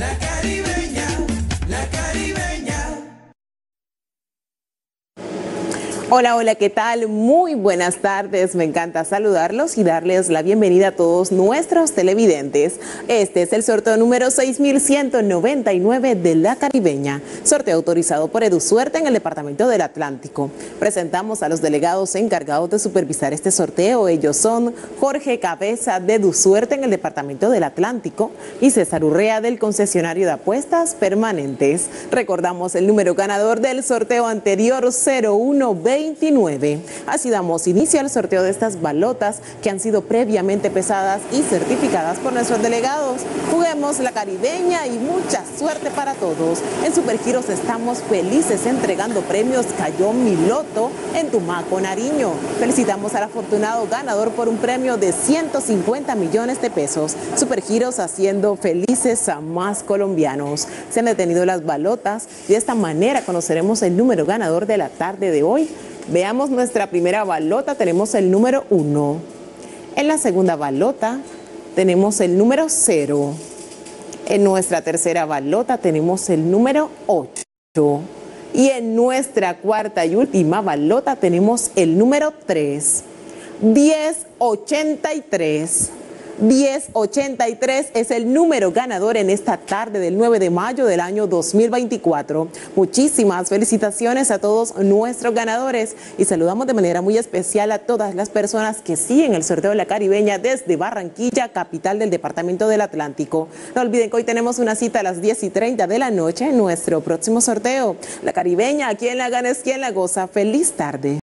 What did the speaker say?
La Hola, hola, ¿qué tal? Muy buenas tardes. Me encanta saludarlos y darles la bienvenida a todos nuestros televidentes. Este es el sorteo número 6199 de la Caribeña, sorteo autorizado por EduSuerte en el Departamento del Atlántico. Presentamos a los delegados encargados de supervisar este sorteo. Ellos son Jorge Cabeza de EduSuerte en el Departamento del Atlántico y César Urrea del concesionario de apuestas permanentes. Recordamos el número ganador del sorteo anterior 0120 29. Así damos inicio al sorteo de estas balotas que han sido previamente pesadas y certificadas por nuestros delegados. Juguemos la caribeña y mucha suerte para todos. En Supergiros estamos felices entregando premios Cayó Miloto en Tumaco, Nariño. Felicitamos al afortunado ganador por un premio de 150 millones de pesos. Supergiros haciendo felices a más colombianos. Se han detenido las balotas y de esta manera conoceremos el número ganador de la tarde de hoy. Veamos nuestra primera balota, tenemos el número 1. En la segunda balota tenemos el número 0. En nuestra tercera balota tenemos el número 8. Y en nuestra cuarta y última balota tenemos el número 3. 1083. 1083 es el número ganador en esta tarde del 9 de mayo del año 2024. Muchísimas felicitaciones a todos nuestros ganadores y saludamos de manera muy especial a todas las personas que siguen el sorteo de la caribeña desde Barranquilla, capital del Departamento del Atlántico. No olviden que hoy tenemos una cita a las 10 y 30 de la noche en nuestro próximo sorteo. La caribeña, quien la gana es quien la goza. Feliz tarde.